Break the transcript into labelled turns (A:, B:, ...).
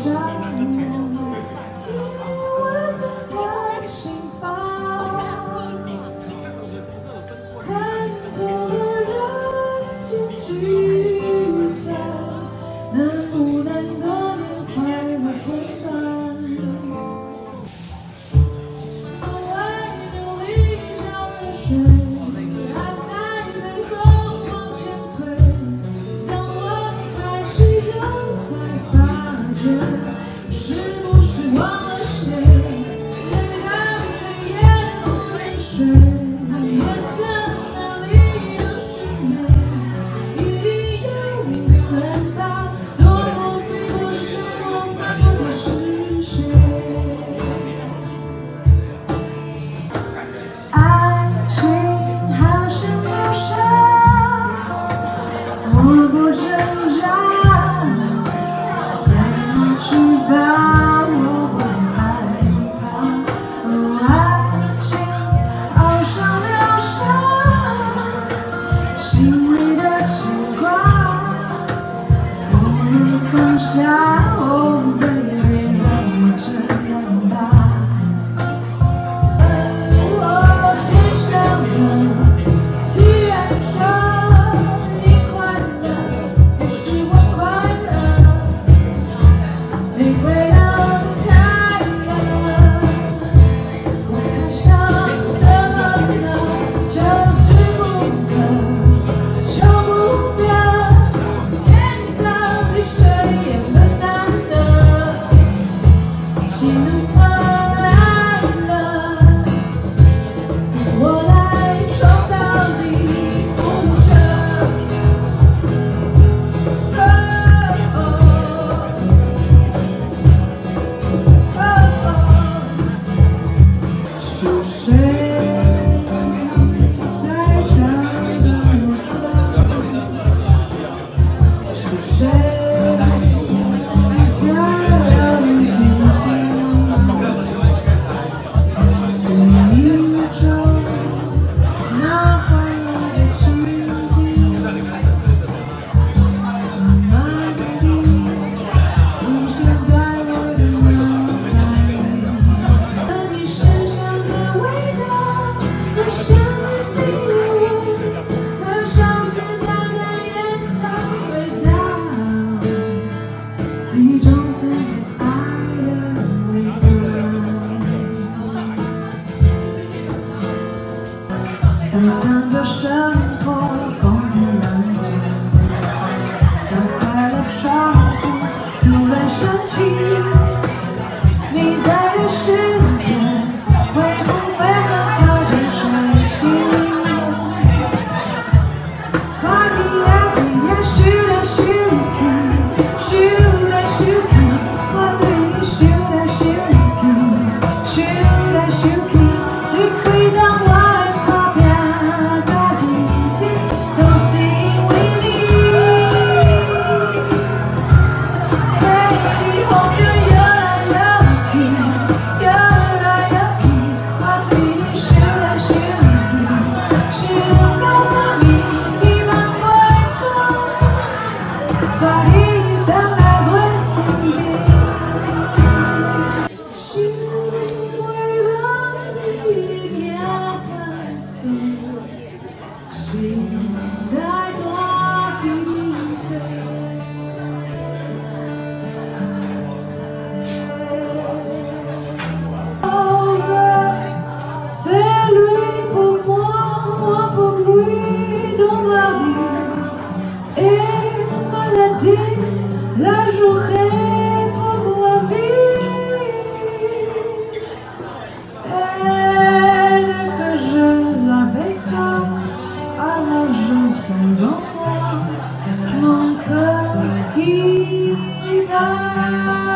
A: 照出我分享着生活风平浪静开了窗户突然想起。Música